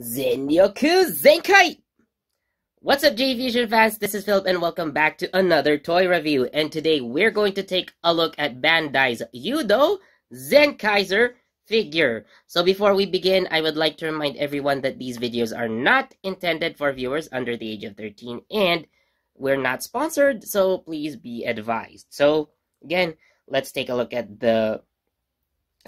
Zenryoku Zenkai! What's up J-Fusion fans, this is Philip and welcome back to another toy review. And today we're going to take a look at Bandai's Yudo Zenkaiser figure. So before we begin, I would like to remind everyone that these videos are not intended for viewers under the age of 13 and we're not sponsored, so please be advised. So again, let's take a look at the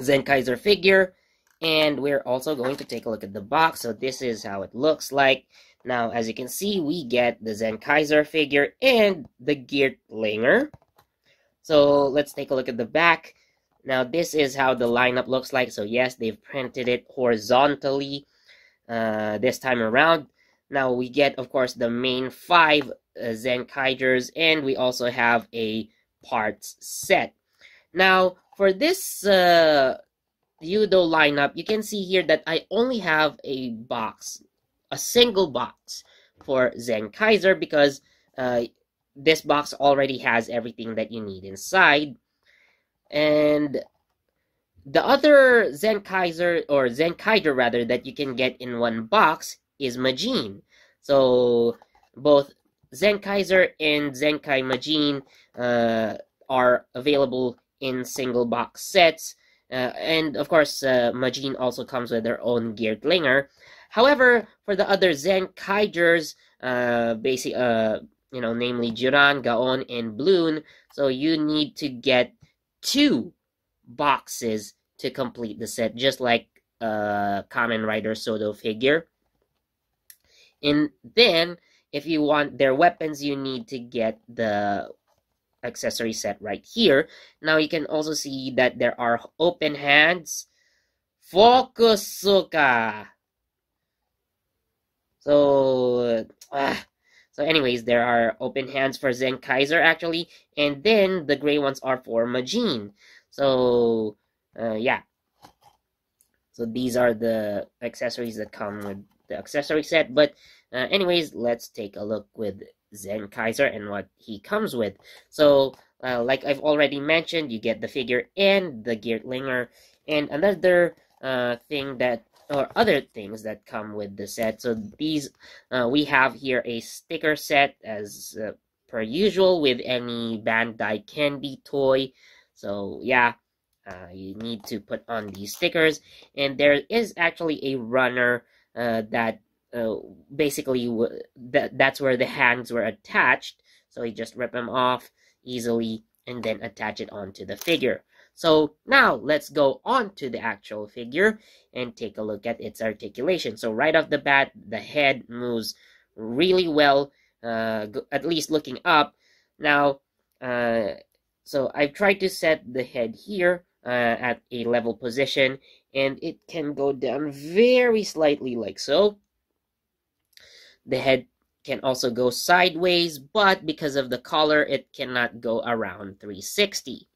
Zenkaiser figure and we're also going to take a look at the box. So this is how it looks like. Now, as you can see, we get the Zen Kaiser figure and the Geardalinger. So let's take a look at the back. Now, this is how the lineup looks like. So yes, they've printed it horizontally uh, this time around. Now, we get, of course, the main five uh, Zenkaigers, and we also have a parts set. Now, for this uh, Yudo lineup, you can see here that I only have a box, a single box for Zen Kaiser because uh, this box already has everything that you need inside. And the other Zen Kaiser or Zenkaiser rather, that you can get in one box is Majin. So both Zen Kaiser and Zenkai Majin uh, are available in single box sets. Uh, and of course, uh, Majin also comes with their own geared Geardalinger. However, for the other Zenkaigers, uh, basic, uh, you know, namely Juran, Gaon, and Blueon, so you need to get two boxes to complete the set, just like uh, Kamen Rider Sodo figure. And then, if you want their weapons, you need to get the accessory set right here. Now you can also see that there are open hands. Fokusuka! So, uh, so anyways, there are open hands for Zen Kaiser actually, and then the gray ones are for Majin. So, uh, yeah. So these are the accessories that come with the accessory set. But uh, anyways, let's take a look with Zenkaiser and what he comes with. So, uh, like I've already mentioned, you get the figure and the Geardalinger. And another uh, thing that, or other things that come with the set. So these, uh, we have here a sticker set as uh, per usual with any Bandai Candy toy. So yeah, uh, you need to put on these stickers. And there is actually a runner uh, that uh, basically that that's where the hands were attached. So you just rip them off easily and then attach it onto the figure. So now let's go on to the actual figure and take a look at its articulation. So right off the bat, the head moves really well, uh, at least looking up. Now, uh, so I've tried to set the head here uh, at a level position and it can go down very slightly like so. The head can also go sideways, but because of the collar, it cannot go around 360.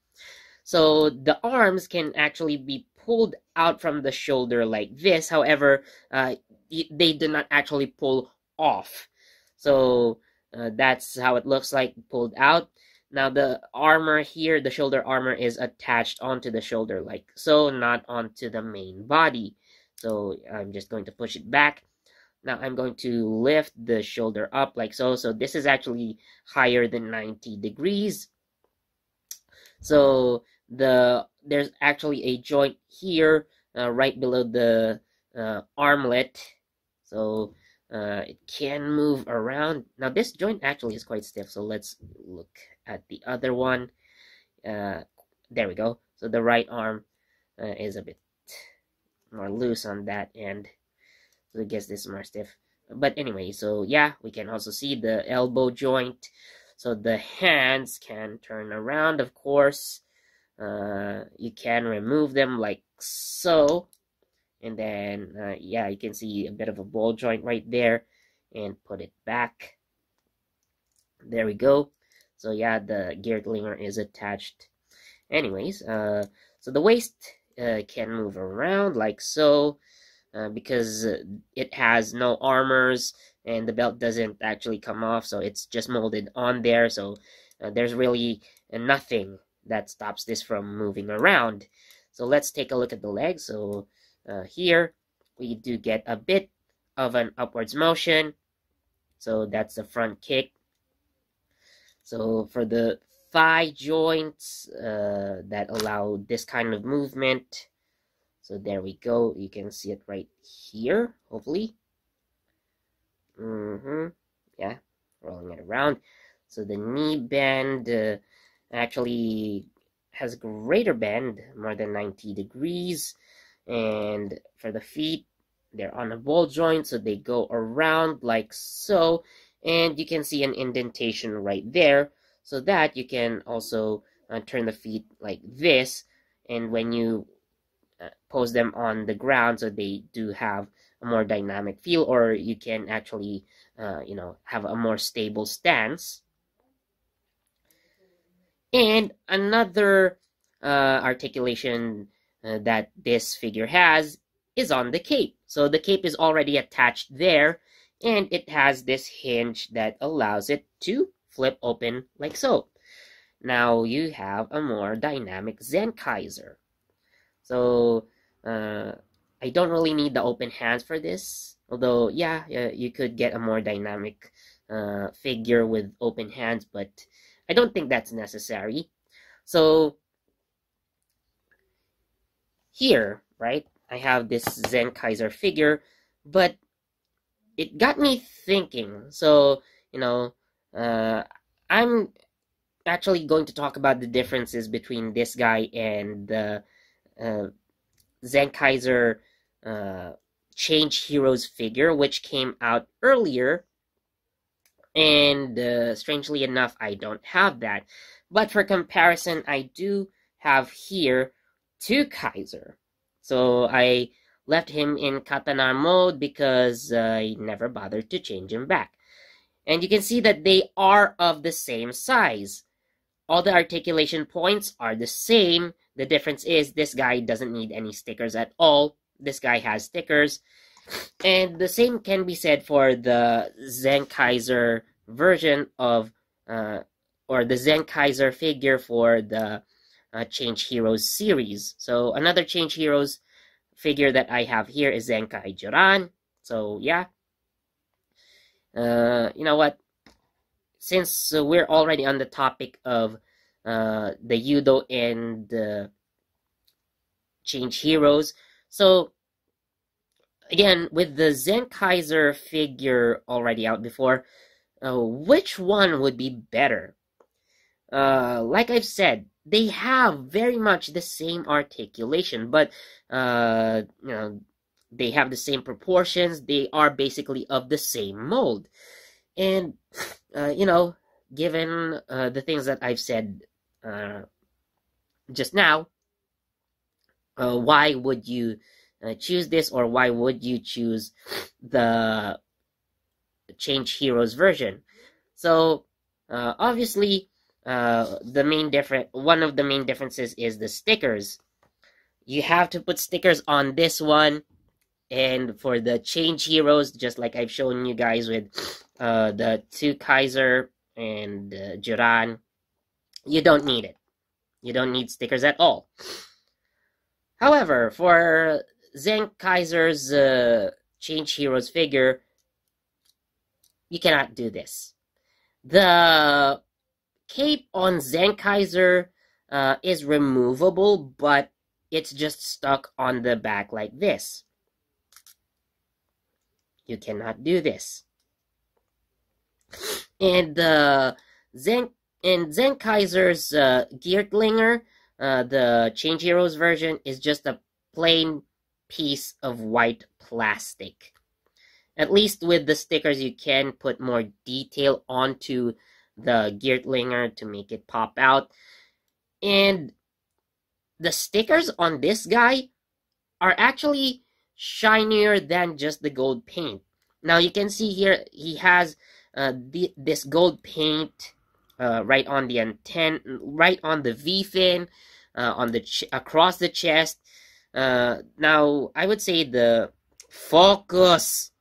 So the arms can actually be pulled out from the shoulder like this. However, uh, they do not actually pull off. So uh, that's how it looks like pulled out. Now the armor here, the shoulder armor is attached onto the shoulder like so, not onto the main body. So I'm just going to push it back now I'm going to lift the shoulder up like so. So this is actually higher than 90 degrees. So the there's actually a joint here uh, right below the uh, armlet. So uh, it can move around. Now this joint actually is quite stiff. So let's look at the other one. Uh, there we go. So the right arm uh, is a bit more loose on that end. So I guess this is more stiff. But anyway, so yeah, we can also see the elbow joint. So the hands can turn around, of course. Uh, you can remove them like so. And then, uh, yeah, you can see a bit of a ball joint right there. And put it back. There we go. So yeah, the Geardalinger is attached. Anyways, uh, so the waist uh, can move around like so. Uh, because it has no armors and the belt doesn't actually come off so it's just molded on there so uh, there's really nothing that stops this from moving around so let's take a look at the legs so uh, here we do get a bit of an upwards motion. So that's the front kick. So for the thigh joints uh, that allow this kind of movement. So there we go. You can see it right here, hopefully. Mm-hmm. Yeah, rolling it around. So the knee bend uh, actually has greater bend, more than 90 degrees. And for the feet, they're on a ball joint, so they go around like so. And you can see an indentation right there, so that you can also uh, turn the feet like this. And when you uh, pose them on the ground, so they do have a more dynamic feel, or you can actually, uh, you know, have a more stable stance. And another uh, articulation uh, that this figure has is on the cape. So the cape is already attached there, and it has this hinge that allows it to flip open like so. Now you have a more dynamic Zenkaiser. So uh, I don't really need the open hands for this. Although, yeah, you could get a more dynamic uh, figure with open hands, but I don't think that's necessary. So here, right, I have this Zenkaiser figure, but it got me thinking. So, you know, uh, I'm actually going to talk about the differences between this guy and the uh, Zenkaiser uh, Change Heroes figure, which came out earlier. And uh, strangely enough, I don't have that. But for comparison, I do have here Twokaiser. So I left him in Katana mode because I never bothered to change him back. And you can see that they are of the same size. All the articulation points are the same. The difference is this guy doesn't need any stickers at all. This guy has stickers. And the same can be said for the Zenkaiser version of, uh, or the Zenkaiser figure for the uh, Change Heroes series. So another Change Heroes figure that I have here is Zenkai Juran. So yeah, uh, you know what? Since uh, we're already on the topic of uh, the Yudo and uh, Change Heroes, so again with the Zen Kaiser figure already out before, uh, which one would be better? Uh, like I've said, they have very much the same articulation, but uh, you know they have the same proportions. They are basically of the same mold, and uh, you know, given uh, the things that I've said uh, just now, uh, why would you uh, choose this, or why would you choose the Change Heroes version? So obviously uh, the main different one of the main differences is the stickers. You have to put stickers on this one, and for the change heroes, just like I've shown you guys with uh, the Twokaiser and uh, you don't need it. You don't need stickers at all. However, for Zenkaiser's uh, Change Heroes figure, you cannot do this. The cape on Zenkaiser uh, is removable, but it's just stuck on the back like this. You cannot do this. And the Zen and Zenkaiser's uh, Geardalinger, uh, the Change Heroes version, is just a plain piece of white plastic. At least with the stickers, you can put more detail onto the Geardalinger to make it pop out. And the stickers on this guy are actually shinier than just the gold paint. Now you can see here he has uh, the, this gold paint uh, right on the antenna, right on the V fin, uh, on the across the chest. Uh, now I would say the focus.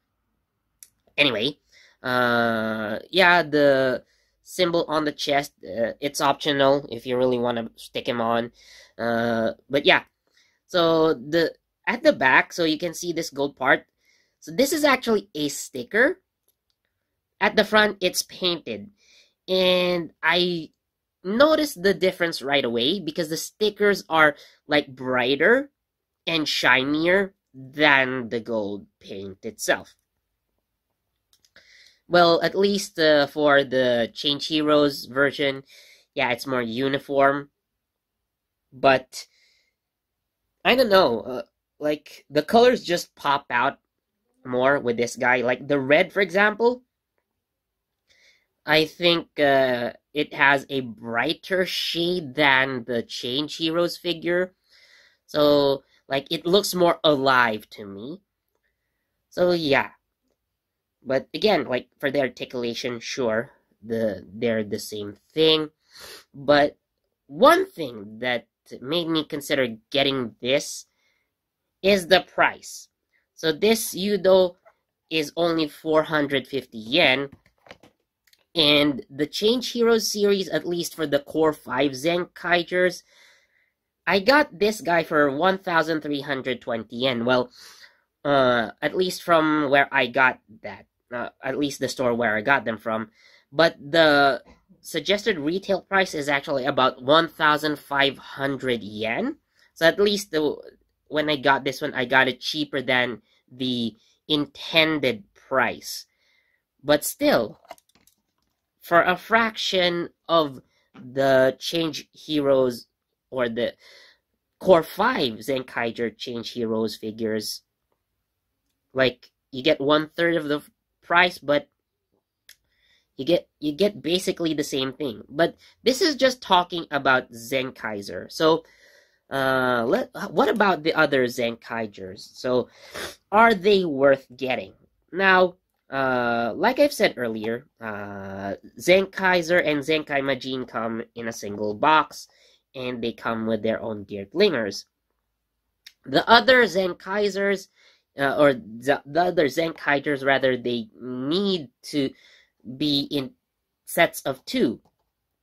Anyway, uh, yeah, the symbol on the chest. Uh, it's optional if you really want to stick him on. Uh, but yeah, so the at the back, so you can see this gold part. So this is actually a sticker. At the front, it's painted. And I noticed the difference right away because the stickers are like brighter and shinier than the gold paint itself. Well, at least uh, for the Change Heroes version, yeah, it's more uniform. But I don't know, uh, like the colors just pop out more with this guy. Like the red, for example, I think uh, it has a brighter shade than the Change Heroes figure. So, like, it looks more alive to me. So, yeah. But again, like, for the articulation, sure, the they're the same thing. But one thing that made me consider getting this is the price. So this Yudo is only 450 yen. And the Change Heroes series, at least for the core 5 Zenkaigers, I got this guy for 1,320 yen. Well, uh, at least from where I got that. Uh, at least the store where I got them from. But the suggested retail price is actually about 1,500 yen. So at least the when I got this one, I got it cheaper than the intended price. But still, for a fraction of the Change Heroes or the Core 5 Zenkaiger Change Heroes figures, like you get one third of the price, but you get you get basically the same thing. But this is just talking about Zenkaiser. So uh, let, what about the other Zenkaigers? So are they worth getting? Now, uh, like I've said earlier, uh, Zenkaiser and Zenkai Majin come in a single box, and they come with their own Geardalingers. The other Zenkaisers, uh, or the, the other Zenkaigers rather, they need to be in sets of two.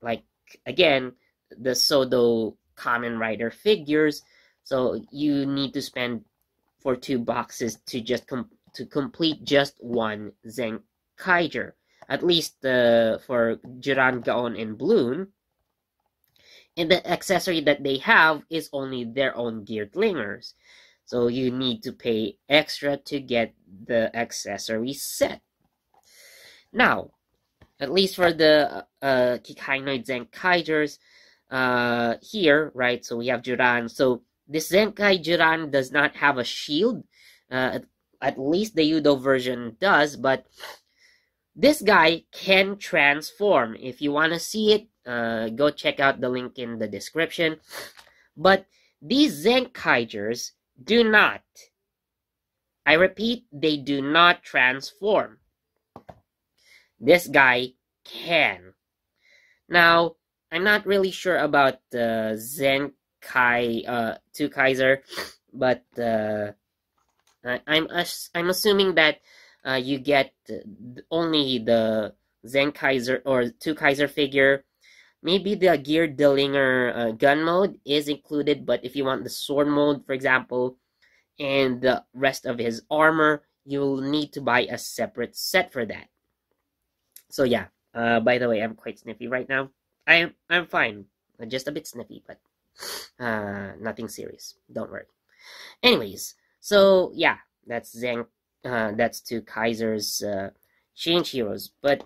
Like, again, the Sodo Kamen Rider figures. So you need to spend for two boxes to just com- to complete just one Zenkaiger. At least uh, for Juran Gaon and Blueon. And the accessory that they have is only their own Geardalingers. So you need to pay extra to get the accessory set. Now, at least for the uh, Kikainoid Zenkaigers, uh, here, right, so we have Juran. So this Zenkai Juran does not have a shield. Uh, at, least the Yudo version does, but this guy can transform. If you want to see it, uh, go check out the link in the description. But these Zenkaigers do not. I repeat, they do not transform. This guy can. Now, I'm not really sure about the uh, Zenkai uh, Twokaiser, but uh, I, I'm I'm assuming that uh, you get only the Zen Kaiser or Twokaiser figure. Maybe the Geardalinger uh, gun mode is included, but if you want the sword mode, for example, and the rest of his armor, you'll need to buy a separate set for that. So yeah, uh, by the way, I'm quite sniffy right now. I'm I'm fine, just a bit sniffy, but uh, nothing serious. Don't worry. Anyways, so yeah, that's Zen. Uh, that's Twokaiser's uh, change heroes. But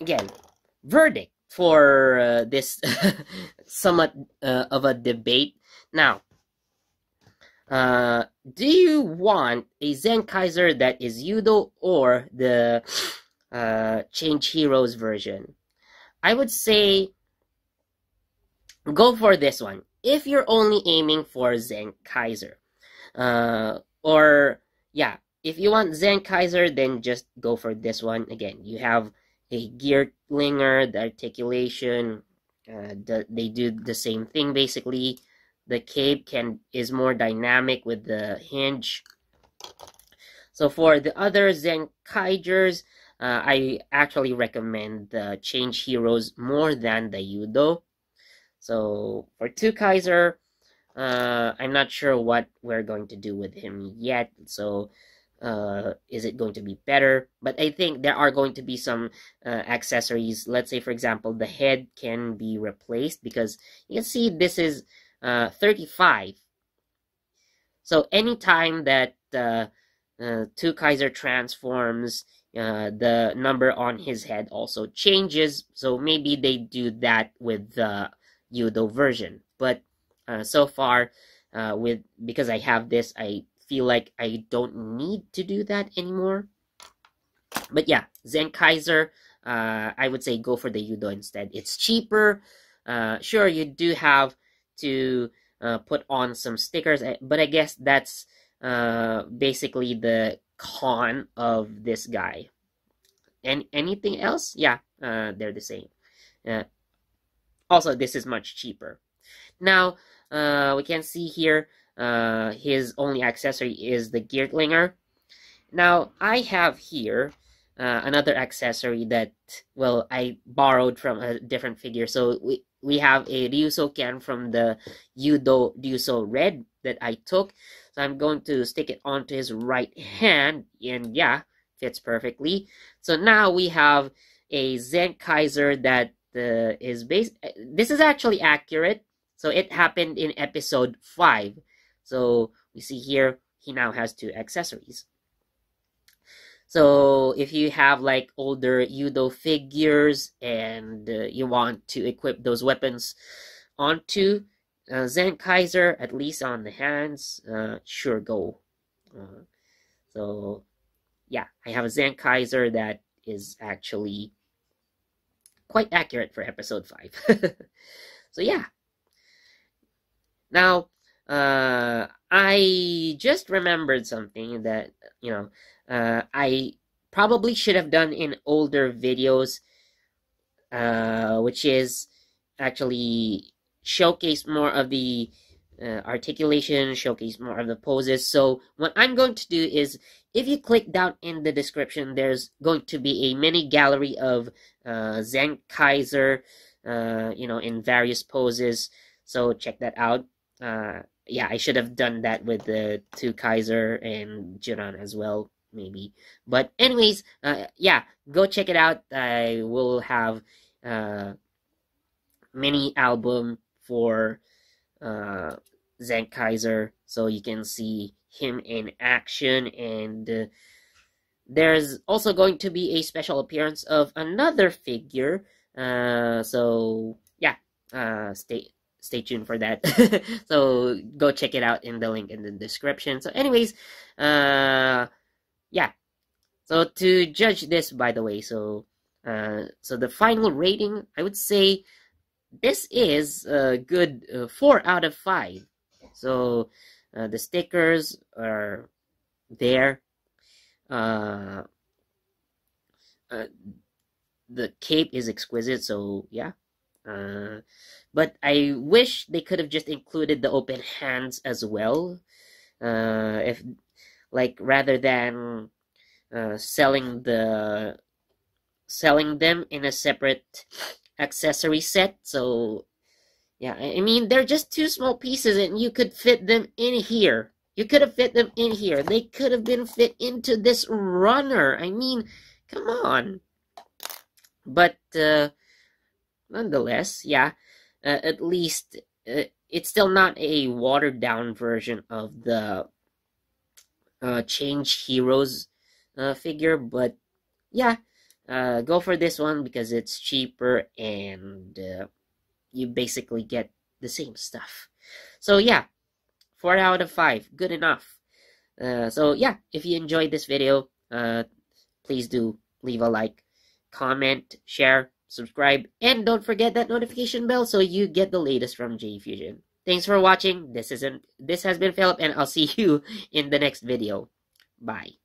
again, verdict for uh, this somewhat uh, of a debate. Now, uh, do you want a Zen Kaiser that is Yudo or the uh, Change Heroes version. I would say go for this one if you're only aiming for Zen Kaiser. Uh, or, yeah, if you want Zen Kaiser, then just go for this one. Again, you have a gear linger, the articulation, uh, the, they do the same thing basically. The cape can is more dynamic with the hinge. So for the other Zen Kaigers, uh, I actually recommend the Change Heroes more than the Yudo. So for Twokaiser, uh, I'm not sure what we're going to do with him yet. So uh, is it going to be better? But I think there are going to be some uh, accessories. Let's say, for example, the head can be replaced because you can see this is uh, 35. So anytime that uh, uh, Twokaiser transforms, uh, the number on his head also changes. So maybe they do that with the Yudo version. But uh, so far, uh, with because I have this, I feel like I don't need to do that anymore. But yeah, Zen Kaiser, uh, I would say go for the Yudo instead. It's cheaper. Uh, sure, you do have to uh, put on some stickers, eh, but I guess that's basically the con of this guy. And anything else? Yeah, they're the same. Also, this is much cheaper. Now, uh, we can see here uh, his only accessory is the Geardalinger. Now, I have here uh, another accessory that, well, I borrowed from a different figure. So we, we have a Ryusoul Ken from the Yudo Ryusoul Red that I took. So I'm going to stick it onto his right hand, and yeah, fits perfectly. So now we have a Zen Kaiser that uh, is based. This is actually accurate. So it happened in episode 5. So we see here, he now has two accessories. So if you have like older Yudo figures and uh, you want to equip those weapons onto uh, Zen Kaiser, at least on the hands, uh, sure go. Uh, so yeah, I have a Zen Kaiser that is actually quite accurate for episode 5. so yeah. Now, uh, I just remembered something that, you know, uh, I probably should have done in older videos, uh, which is actually showcase more of the uh, articulation, showcase more of the poses. So what I'm going to do is, if you click down in the description, there's going to be a mini gallery of uh, Zen Kaiser, uh, you know, in various poses. So check that out. Uh, yeah, I should have done that with the Twokaiser and Juran as well, maybe. But anyways, uh, yeah, go check it out. I will have uh, mini album for uh, Zen Kaiser, so you can see him in action. And uh, there's also going to be a special appearance of another figure. Uh, so yeah, uh, stay stay tuned for that. so go check it out in the link in the description. So anyways, uh yeah. So to judge this by the way, so uh so the final rating, I would say this is a good uh, 4 out of 5. So uh, the stickers are there. Uh, uh, the cape is exquisite, so yeah. Uh, but I wish they could have just included the open hands as well. Uh, if like rather than uh, selling the selling them in a separate accessory set. So yeah, I mean they're just two small pieces, and you could fit them in here. You could have fit them in here. They could have been fit into this runner. I mean, come on. But uh, nonetheless, yeah, uh, at least uh, it's still not a watered down version of the uh, Change Heroes uh, figure, but yeah, uh, go for this one because it's cheaper and uh, you basically get the same stuff. So yeah, 4 out of 5, good enough. So yeah, if you enjoyed this video, please do leave a like, comment, share, subscribe, and don't forget that notification bell so you get the latest from J Fusion. Thanks for watching. This isn't this has been Philip, and I'll see you in the next video. Bye.